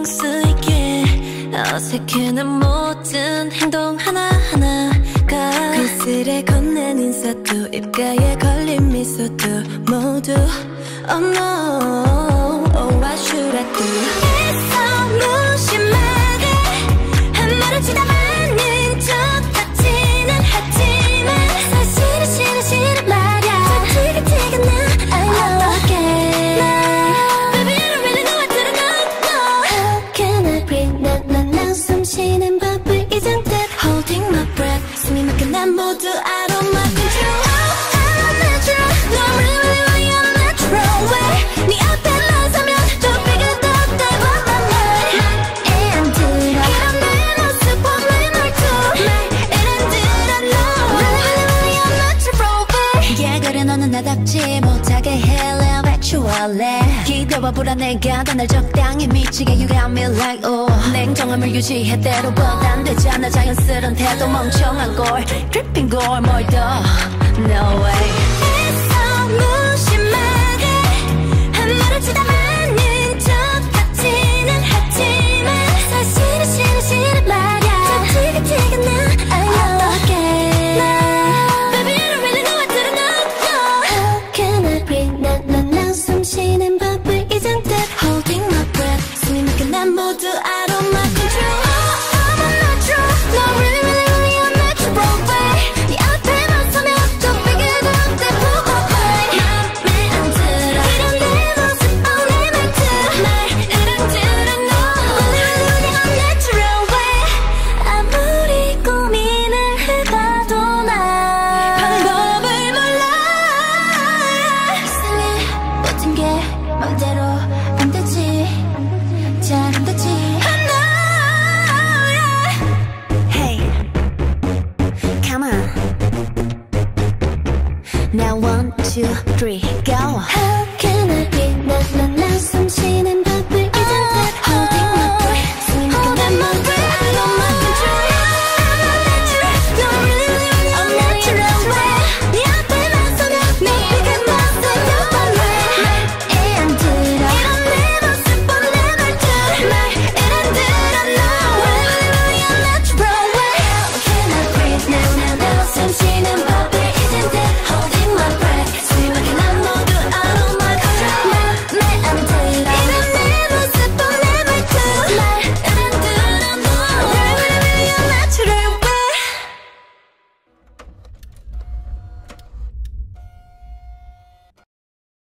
신경 쓰이게. 어색해 난 모든 행동 하나하나가 그슬에 건넨 인사도 입가에 걸린 미소도 모두 Oh no. to I 그래 너는 나답지 못하게 해. Little virtual해 기대와 불안해가 더 날 적당히 미치게 You got me like oh. 냉정함을 유지해 때로 벗안 되잖아 자연스런 태도 멍청한 걸 Creeping 걸뭘더 No way. two, three, go.